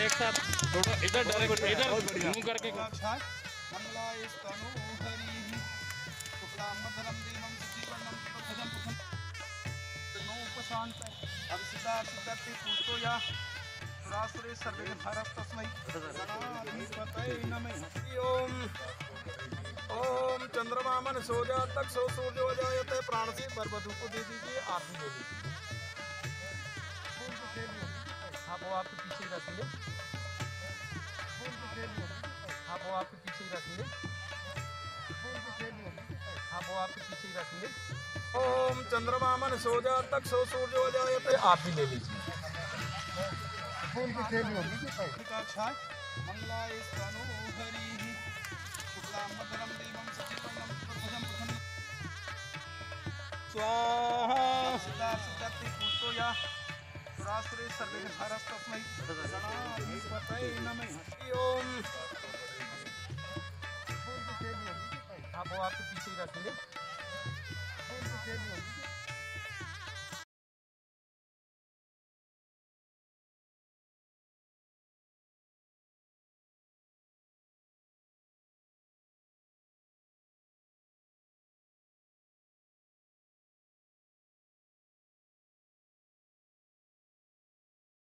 एक साथ। थोड़ा इधर डायरेक्ट इधर मुँह करके या सुरासुरे सर्वे भारत तस्मै चंद्रमा मन सो जा तक सो सूर्य हो जायते प्राण से बरबधु को दे दीजिए आप भी ले लीजिए हाँ वो आपके पीछे ही रखेंगे हाँ वो आपके पीछे ही रखेंगे हाँ वो आपके पीछे ही रखेंगे ओम चंद्रमा मन सो जा तक सो सूर्य हो जायते आप भी ले लीजिए। मंगला इस तनु हरि शुक्लाम्बरम देवम स्वाहा सिद्धा सिद्धति पूतो या सुरासुरे सर्वे भारत गणाधिपतये नमः ओम आप वो आपके पीछे ही रखेंगे